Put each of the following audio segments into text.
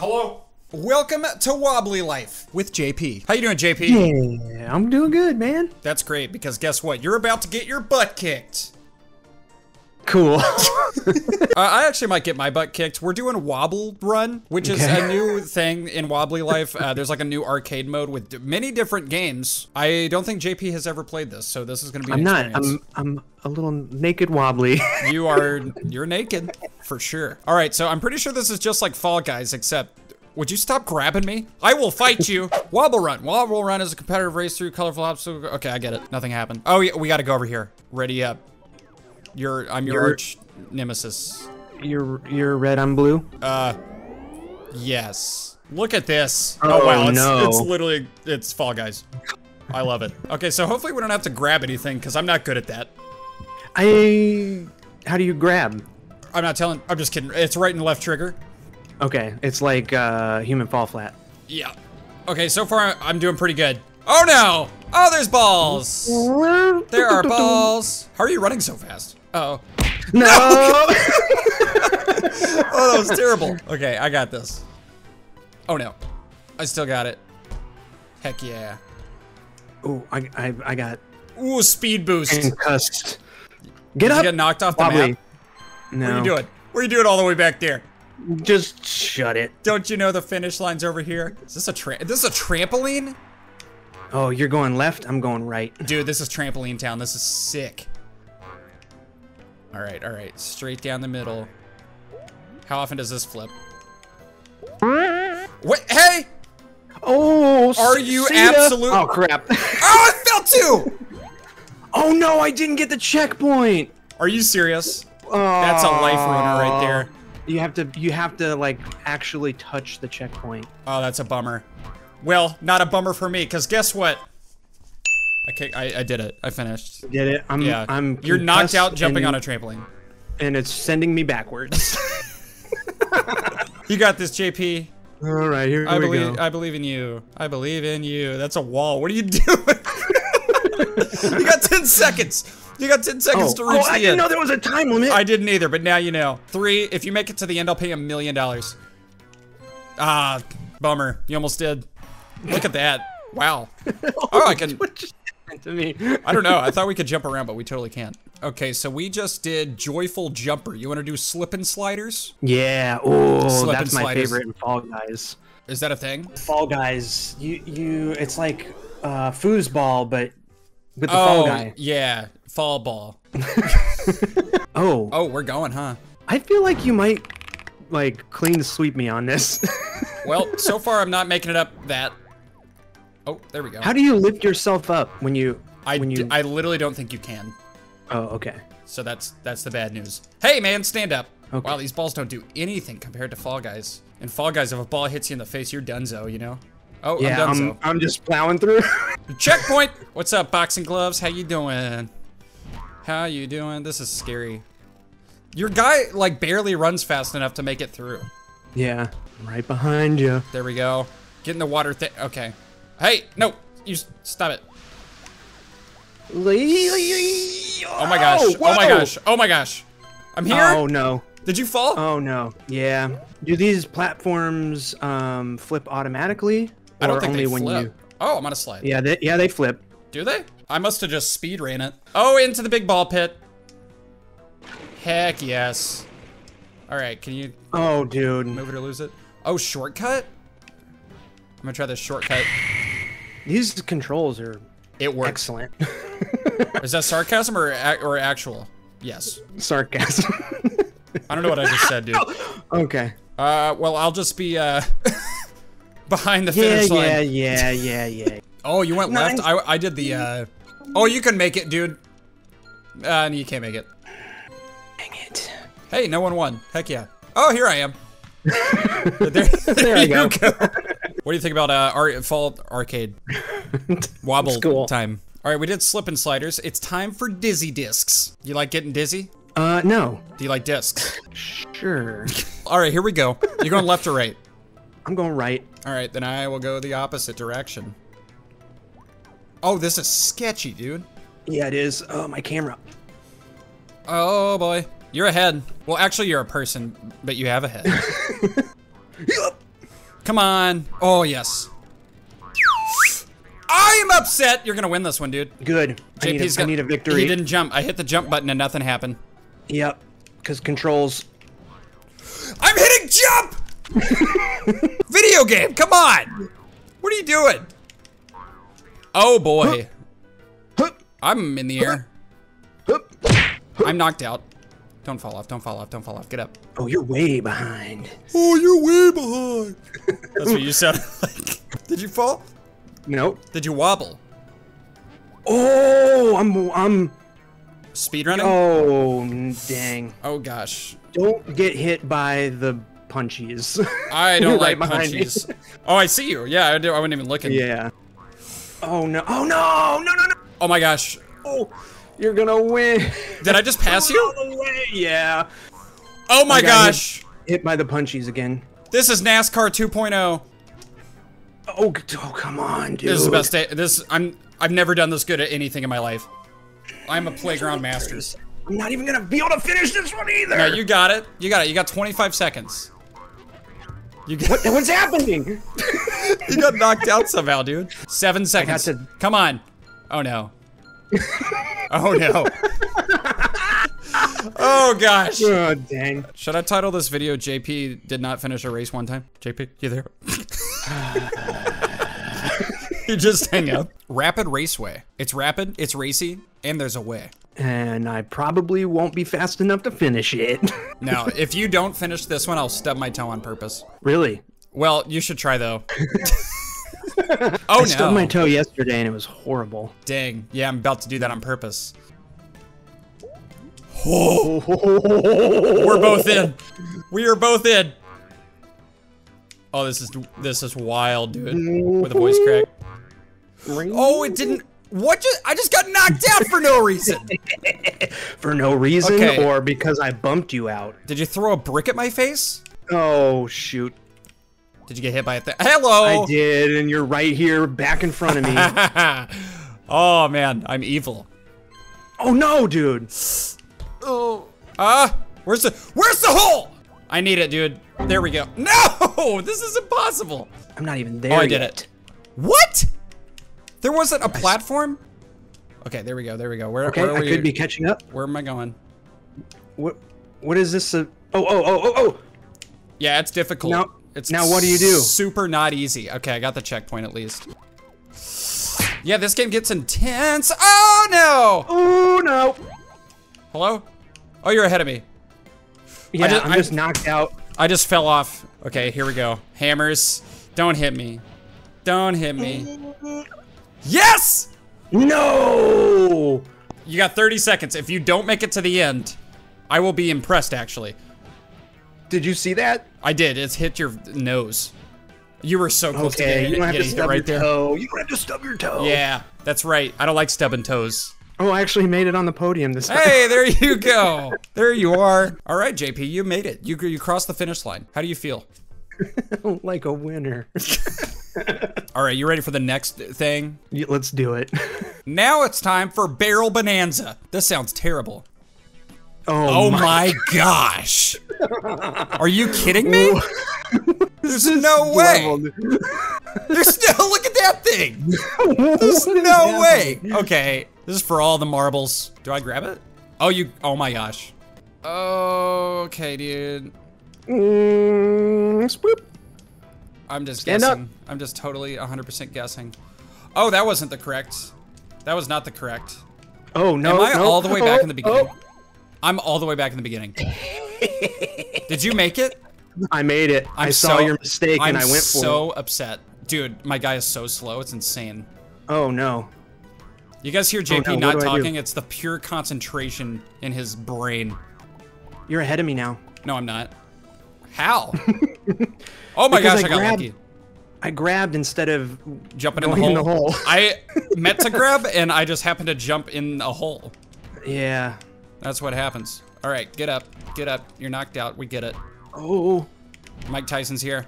Hello. Welcome to Wobbly Life with JP. How you doing, JP? Yeah, I'm doing good, man. That's great because guess what? You're about to get your butt kicked. Cool. uh, I actually might get my butt kicked. We're doing Wobble Run, which is Okay. a new thing in Wobbly Life. Uh, there's like a new arcade mode with d- many different games. I don't think JP has ever played this, so this is going to be. I'm not. experience. I'm I'm a little naked wobbly. You are you're naked for sure. All right, so I'm pretty sure this is just like Fall Guys, except. Would you stop grabbing me? I will fight you. Wobble Run. Wobble Run is a competitive race through colorful obstacles. Okay, I get it. Nothing happened. Oh, yeah, we got to go over here. Ready up. You're. I'm your You're- arch nemesis. you're you're red. I'm blue. Uh, yes. Look at this. Oh, wow, it's, no. it's literally it's Fall Guys. I love it. Okay, so hopefully we don't have to grab anything because I'm not good at that. I. How do you grab? I'm not telling. I'm just kidding. It's right and left trigger. Okay, it's like uh, human fall flat. Yeah. Okay, so far I'm doing pretty good. Oh no! Oh, there's balls. There are balls. How are you running so fast? Oh. No. Oh, that was terrible. Okay, I got this. Oh no. I still got it. Heck yeah. Ooh, I, I I got Ooh, speed boost. Did concussed. Get you up. get knocked off the wobbly. map? No. What are you doing? What are you doing all the way back there? Just shut it. Don't you know the finish line's over here? Is this a tra- this is a trampoline? Oh, you're going left. I'm going right. Dude, this is trampoline town. This is sick. All right, all right. Straight down the middle. How often does this flip? What? Hey! Oh, Are you see absolute- Oh crap. Oh, I fell too! oh no, I didn't get the checkpoint. Are you serious? Oh, That's a life ruiner right there. You have to you have to like actually touch the checkpoint. Oh, that's a bummer. Well, not a bummer for me, because guess what? I, kick- I I did it. I finished. Did it? I'm Yeah. I'm You're knocked out jumping and, on a trampoline. and it's sending me backwards. You got this, JP. All right, here I we believe go. I believe in you. I believe in you. That's a wall. What are you doing? you got 10 seconds. You got 10 seconds oh, to reach oh, I the didn't end. know there was a time limit. I didn't either, but now you know. Three, if you make it to the end, I'll pay you a million dollars. Ah, bummer. You almost did. Look at that. Wow. Oh, I can. What to me? I don't know. I thought we could jump around, but we totally can't. Okay, so we just did Joyful Jumper. You want to do Slip and Sliders? Yeah. Oh, that's my sliders. favorite in Fall Guys. Is that a thing? Fall Guys, you you, it's like uh, foosball, but with the oh, Fall Guy. yeah. Fall ball. Oh, Oh, we're going, huh? I feel like you might like clean sweep me on this. Well, so far I'm not making it up that. Oh, there we go. How do you lift yourself up when you I, when you? I literally don't think you can. oh, okay. So that's that's the bad news. Hey man, stand up. Okay. Wow, these balls don't do anything compared to Fall Guys. And Fall Guys, if a ball hits you in the face, you're donezo, you know? Oh, Yeah, I'm I'm. I'm just plowing through. Checkpoint! What's up, boxing gloves? How you doing? How you doing? This is scary. Your guy, like, barely runs fast enough to make it through. yeah, right behind you. There we go. Get in the water. Okay. Hey, no! You stop it. Oh my gosh. Oh my gosh. Oh my gosh. I'm here? Oh no. Did you fall? Oh no. Yeah. Do these platforms um, flip automatically, I don't think only they when flip. you? Oh, I'm on a slide. Yeah, they, yeah, they flip. Do they? I must have just speed ran it. Oh, into the big ball pit. Heck yes. All right, can you Oh, dude. move it or lose it? Oh, shortcut? I'm gonna try this shortcut. These controls are It works. excellent. Is that sarcasm or or actual? Yes. Sarcasm. I don't know what I just said, dude. okay. Uh, well, I'll just be uh behind the Yeah, finish line. yeah, yeah, yeah, yeah. Oh, you went left. I I did the uh. Oh, you can make it, dude. Uh, no, you can't make it. Dang it. Hey, no one won. Heck yeah. Oh, here I am. there, there I you go. go. What do you think about uh, Ar- Fall Arcade? Wobble cool. time. All right, we did slip and sliders. It's time for dizzy discs. You like getting dizzy? Uh, no. Do you like discs? Sure. All right, here we go. You're going left or right? I'm going right. All right, then I will go the opposite direction. Oh, this is sketchy, dude. Yeah, it is. Oh, my camera. Oh boy, you're ahead. Well, actually, you're a person, but you have a head. Come on. Oh, yes. I am upset. You're gonna win this one, dude. Good. I need, JP's a, I got- need a victory. He didn't jump. I hit the jump button and nothing happened. Yep. Because controls. I'm hitting jump! Video game, come on! What are you doing? Oh boy. I'm in the air. I'm knocked out. Don't fall off, don't fall off, don't fall off. Get up. Oh, you're way behind. Oh, you're way behind. That's what you sounded like. Did you fall? Nope. Did you wobble? Oh, I'm I'm. Speed running? Oh, Oh, gosh. Don't get hit by the punchies. I don't right like behind punchies. oh, I see you. Yeah, I, do, I wasn't even looking. yeah. Oh no! Oh no! No no no! Oh my gosh. Oh, you're gonna win. Did I just pass oh, All you? the way. Yeah. Oh my got hit- gosh. Hit by the punchies again. This is NASCAR 2.0. Oh, oh, oh come on, dude. This is the best day. This I'm I've never done this good at anything in my life. I'm a playground master. I'm not even gonna be able to finish this one either. No, you got it. You got it. You got 25 seconds. You got, What, what's happening? you got knocked out somehow, dude. Seven seconds. to- Come on. Oh no. oh no. oh gosh. oh dang. Should I title this video JP did not finish a race one time? JP, you there? you just hang up. Rapid Raceway. It's rapid, it's racy, and there's a way. And I probably won't be fast enough to finish it. Now, if you don't finish this one, I'll stub my toe on purpose. really? Well, you should try though. oh I stubbed my toe yesterday and it was horrible. Dang. Yeah, I'm about to do that on purpose. Oh, We're both in. We are both in. Oh, this is this is wild, dude. With a voice crack. Oh, it didn't. What? Just I just got knocked out for no reason. For no reason Okay. or because I bumped you out. Did you throw a brick at my face? Oh shoot. Did you get hit by a thing? Hello. I did, and you're right here back in front of me. oh man, I'm evil. oh no, dude. Oh. Ah, where's the where's the hole? I need it, dude. There we go. No, this is impossible. I'm not even there Oh, I yet. did it. What? There wasn't a platform? Okay, there we go. There we go. Where, Okay, where are I we? could be catching up. Where am I going? What what is this? Uh, oh, oh, oh, oh, oh. Yeah, it's difficult. Now- it's now what do you do? Super not easy. Okay, I got the checkpoint at least. Yeah, this game gets intense. Oh no! Oh no. Hello? Oh, you're ahead of me. Yeah, just- I'm I- just knocked out. I just fell off. Okay, here we go. Hammers. Don't hit me. Don't hit me. Yes! No. You got 30 seconds. If you don't make it to the end, I will be impressed actually. Did you see that? I did. It's hit your nose. You were so close to Okay, getting, you don't have to stub right your there. toe. You don't have to stub your toe. Yeah, that's right. I don't like stubbing toes. Oh, I actually made it on the podium this time. Hey, there you go. There you are. All right, JP, you made it. You you crossed the finish line. How do you feel? like a winner. All right, you ready for the next thing? Yeah, Let's do it. Now it's time for Barrel Bonanza. This sounds terrible. Oh, Oh my gosh. Are you kidding me? There's no way. There's no look at that thing. There's no way. Okay, this is for all the marbles. Do I grab it? Oh, you. Oh my gosh. Okay, dude. Mm, swoop. I'm just Stand up. guessing. I'm just totally 100% guessing. Oh, that wasn't the correct. That was not the correct. Oh no! Am I no. all the way back Oh, in the beginning? oh. I'm all the way back in the beginning. Did you make it? I made it. i I'm saw so- your mistake I'm and I went for so it. So upset. Dude, my guy is so slow. It's insane. Oh no! You guys hear JP no, not do I do? talking? It's the pure concentration in his brain. You're ahead of me now. No, I'm not. How? oh my Because gosh, I I, got grabbed- lucky. I grabbed instead of Jumping in the, hole. in the hole. I meant to grab and I just happened to jump in a hole. yeah. That's what happens. All right, get up. Get up. You're knocked out. We get it. Oh. Mike Tyson's here.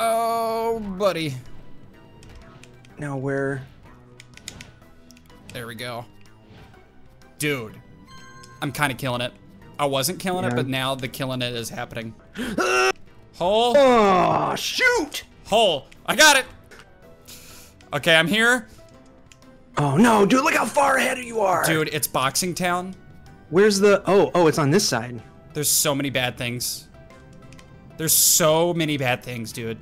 Oh, buddy. Now where? There we go. Dude, I'm kind of killing it. I wasn't killing it, but now the killing it is happening. Hole. Oh, shoot! Hole. I got it. Okay, I'm here. Oh no, dude, look how far ahead you are. Dude, it's Boxing Town. Where's the? Oh, oh, it's on this side. There's so many bad things. There's so many bad things, dude.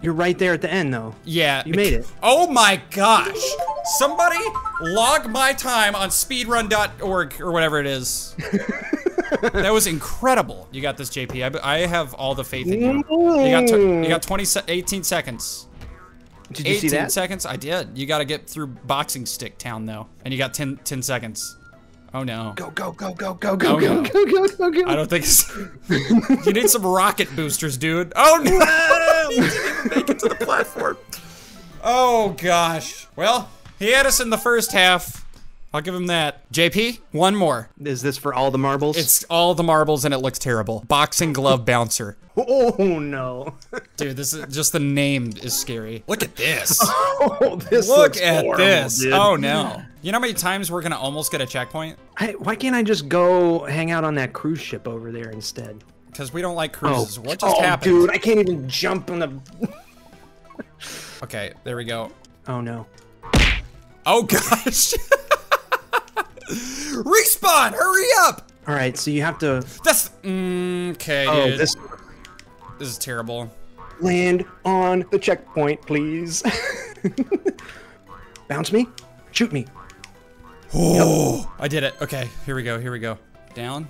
You're right there at the end, though. Yeah. You made it. Oh my gosh. Somebody log my time on speedrun.org or whatever it is. that was incredible. You got this, JP. I, I have all the faith in you. You got, you got 20, se 18 seconds. Did you 18 see that? seconds? I did. You got to get through Boxing Stick Town, though. And you got 10, 10 seconds. Oh no. Go, go, go, go, go, go, Oh, go, no. go, go, go, go. I don't think it's... you need some rocket boosters, dude. Oh no! you didn't even make it to the platform. Oh gosh. Well, he had us in the first half. I'll give him that. JP, one more. Is this for all the marbles? It's all the marbles and it looks terrible. Boxing glove bouncer. Oh no. Dude, this is just the name is scary. Look at this. oh, this Look looks at horrible, this. dude. Oh no. You know how many times we're gonna almost get a checkpoint? I, why can't I just go hang out on that cruise ship over there instead? Because we don't like Oh, cruises. What just oh, happened? dude, I can't even jump on the. Okay, there we go. Oh no. Oh gosh. Respawn! Hurry up! All right, so you have to. That's mm, okay, Oh, dude. this this is terrible. land on the checkpoint, please. Bounce me, shoot me. Oh, I did it. Okay, here we go. Here we go. Down.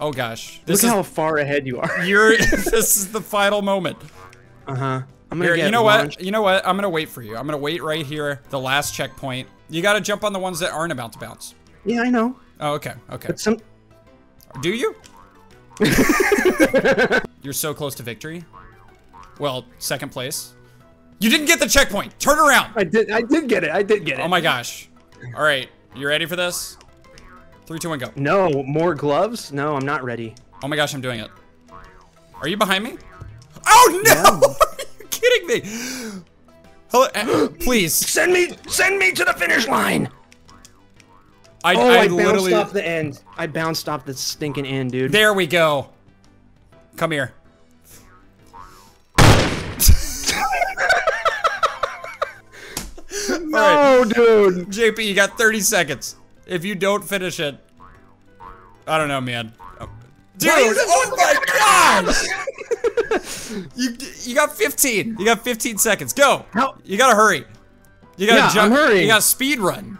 Oh gosh, this Look is how far ahead you are. you're. this is the final moment. Uh huh. I'm gonna Here, get you know launched. what? You know what? I'm gonna wait for you. I'm gonna wait right here. The last checkpoint. You gotta jump on the ones that aren't about to bounce. Yeah, I know. Oh, okay. Okay. But some. Do you? You're so close to victory. Well, second place. You didn't get the checkpoint. Turn around. I did. I did get it. I did get it. Oh my gosh. All right, you ready for this? Three, two, one, go. No, more gloves? No, I'm not ready. Oh my gosh, I'm doing it. Are you behind me? Oh no! Are you kidding me? Hello, eh, please. Send me, send me to the finish line. I, Oh, I, I, bounced literally. off the end. I bounced off the stinking end, dude. There we go. Come here. no, dude. JP, you got 30 seconds. If you don't finish it, I don't know, man. Oh. Dude, oh my gosh! you you got 15. You got 15 seconds. Go. How- You gotta hurry. You gotta Yeah, jump. I'm hurrying. You gotta speed run.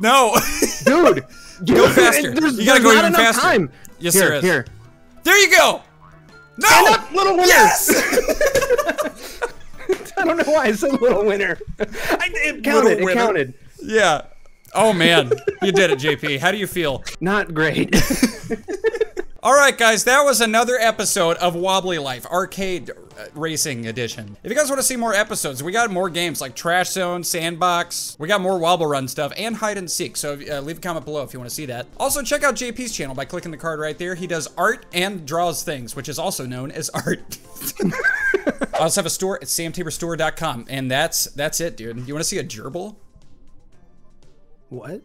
No. Dude, go faster. There's, you gotta go not even faster. Time. Yes, here, there. Here, There you go. No. Stand up, little winner. Yes. I don't know why I said little winner. I, it counted. Little It winner. counted. yeah. Oh man, you did it, JP. How do you feel? Not great. All right, guys, that was another episode of Wobbly Life Arcade uh, Racing Edition. If you guys want to see more episodes, we got more games like Trash Zone, Sandbox. We got more Wobble Run stuff and Hide and Seek. So uh, leave a comment below if you want to see that. Also, check out JP's channel by clicking the card right there. He does art and draws things, which is also known as art. I also have a store at samtaborstore.com, and that's that's it, dude. You want to see a gerbil? what?